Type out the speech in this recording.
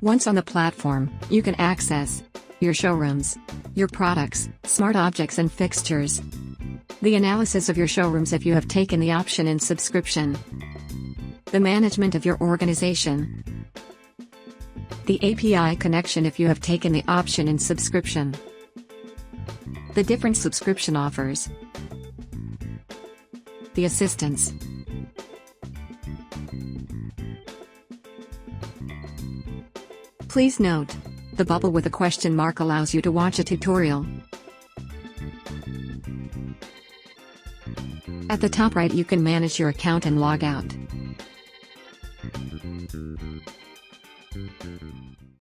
Once on the platform, you can access your showrooms, your products, smart objects and fixtures. The analysis of your showrooms if you have taken the option in subscription. The management of your organization. The API connection if you have taken the option in subscription. The different subscription offers. The assistance. Please note, the bubble with a question mark allows you to watch a tutorial. At the top right you can manage your account and log out.